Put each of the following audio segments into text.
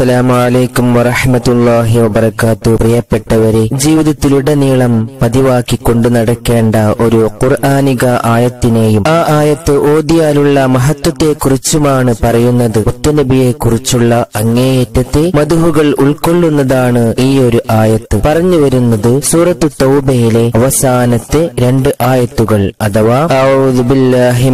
അസ്സലാമു വറഹമത്തല്ലാഹി വബറകാത്തു. പ്രിയപ്പെട്ടവരെ ജീവിതത്തിലുടനീളം പതിവാക്കി കൊണ്ടു നടക്കേണ്ട ഒരു ഖുർആനിക ആയത്തിനെയും ആ ആയത്ത് ഓതിയാലുള്ള മഹത്വത്തെക്കുറിച്ചുമാണ് പറയുന്നത്. മുത്തുനബിയെ കുറിച്ചുള്ള അങ്ങേയറ്റത്തെ മധുഹുകൾ ഉൾക്കൊള്ളുന്നതാണ് ഈ ഒരു ആയത്ത്. പറഞ്ഞു വരുന്നത് സൂറത്ത് തൗബയിലെ അവസാനത്തെ രണ്ട് ആയത്തുകൾ. അഥവാ അഊദു ബില്ലാഹി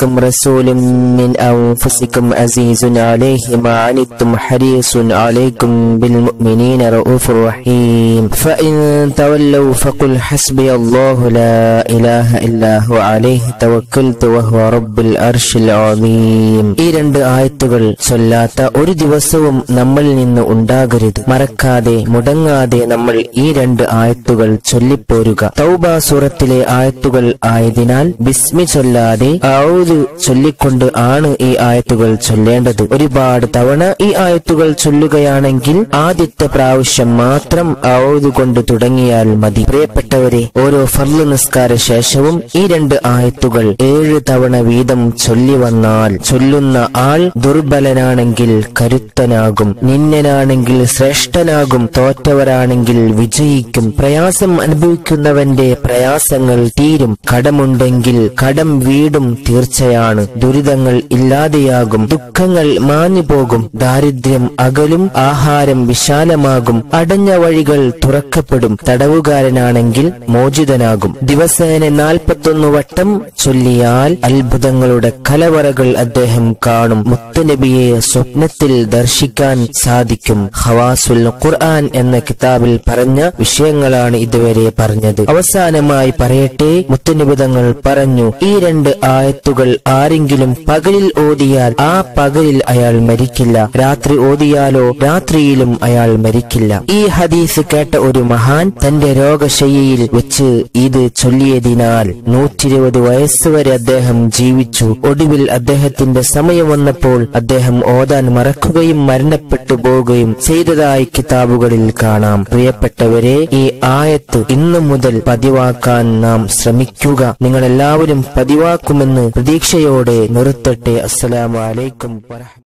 جاءكم رسول من أنفسكم عزيز عليه ما عنتم حريص عليكم بالمؤمنين رؤوف رحيم فإن تولوا فقل حسبي الله لا إله إلا هو عليه توكلت وهو رب العرش العظيم ഈ രണ്ട് ആയത്തുകൾ ചൊല്ലാത്ത ഒരു ദിവസവും നമ്മളിൽ നിന്ന് ഉണ്ടാകരുത് മറക്കാതെ മുടങ്ങാതെ നമ്മൾ ഈ രണ്ട് ആയത്തുകൾ ചൊല്ലിപ്പോരുക തൗബ സൂറത്തിലെ ആയത്തുകൾ ആയതിനാൽ ബിസ്മി ചൊല്ലാതെ ഔദ് ചൊല്ലിക്കൊണ്ട് ആണ് ഈ ആയത്തുകൾ ചൊല്ലേണ്ടത്. ഒരുപാട് തവണ ഈ ആയത്തുകൾ ചൊല്ലുകയാണെങ്കിൽ ആദ്യത്തെ പ്രാവശ്യം മാത്രം കൊണ്ട് തുടങ്ങിയാൽ മതി. പ്രിയപ്പെട്ടവരെ ഓരോ ഫർൾ നിസ്കാര ശേഷവും ഈ രണ്ട് ആയത്തുകൾ ഏഴ് തവണ വീതം ചൊല്ലി വന്നാൽ ചൊല്ലുന്ന ആൾ ദുർബലനാണെങ്കിൽ കരുത്തനാകും. നിന്നനാണെങ്കിൽ ശ്രേഷ്ഠനാകും. തോറ്റവരാണെങ്കിൽ വിജയിക്കും. പ്രയാസം അനുഭവിക്കുന്നവന്റെ പ്രയാസങ്ങൾ തീരും. കടമുണ്ടെങ്കിൽ കടം വീടും തീർച്ചയാണ് ദുരിതങ്ങൾ ഇല്ലാതെയാകും. ദുഃഖങ്ങൾ മാഞ്ഞു പോകും ദാരിദ്ര്യം അകലും ആഹാരം വിശാലമാകും. അടഞ്ഞ വഴികൾ തുറക്കപ്പെടും. തടവുകാരനാണെങ്കിൽ മോചിതനാകും. ദിവസേന നാൽപ്പത്തൊന്ന് വട്ടം ചൊല്ലിയാൽ അത്ഭുതങ്ങളുടെ കലവറകൾ അദ്ദേഹം കാണും. മുത്തനബിയെ സ്വപ്നത്തിൽ ദർശിക്കാൻ സാധിക്കും. ഹവാസുൽ ഖുർആൻ എന്ന കിതാബിൽ പറഞ്ഞ വിഷയങ്ങളാണ് ഇതുവരെ പറഞ്ഞത്. അവസാനമായി പറയട്ടെ മുത്തനബിതങ്ങൾ പറഞ്ഞു ഈ രണ്ട് ആയത്തുകൾ ആരെങ്കിലും പകലിൽ ഓതിയാൽ ആ പകലിൽ അയാൾ മരിക്കില്ല. രാത്രി ഓതിയാലോ രാത്രിയിലും അയാൾ മരിക്കില്ല. ഈ ഹദീസ് കേട്ട ഒരു മഹാൻ തന്റെ രോഗശയ്യയിൽ വെച്ച് ഇത് ചൊല്ലിയതിനാൽ നൂറ്റിരുപത് വയസ്സുവരെ അദ്ദേഹം ജീവിച്ചു. ഒടുവിൽ അദ്ദേഹത്തിന്റെ സമയം വന്നപ്പോൾ അദ്ദേഹം ഓതാൻ മറക്കുകയും മരണപ്പെട്ടു പോവുകയും ചെയ്തതായി കിതാബുകളിൽ കാണാം. പ്രിയപ്പെട്ടവരെ ഈ ആയത്ത് ഇന്നു മുതൽ പതിവാക്കാൻ നാം ശ്രമിക്കുക. നിങ്ങൾ എല്ലാവരും പതിവാക്കുമെന്ന് പ്രതീക്ഷയോടെ നിർത്തട്ടെ. അസ്സലാമലൈക്കും